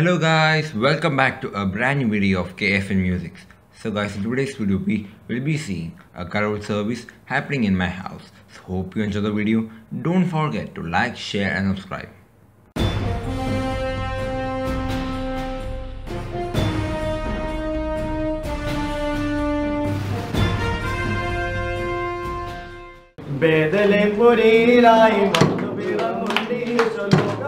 Hello guys, welcome back to a brand new video of KFN Music. So guys, in today's video we will be seeing a carol service happening in my house. So hope you enjoy the video. Don't forget to like, share and subscribe. বেদলে পুরীরাই মত বিরা মুন্ডি চলো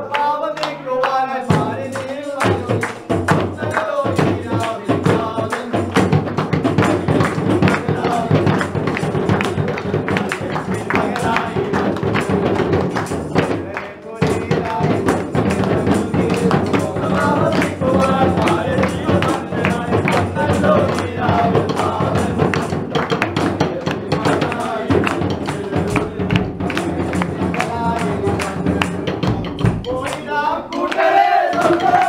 ¡Aplausos!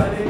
Friday.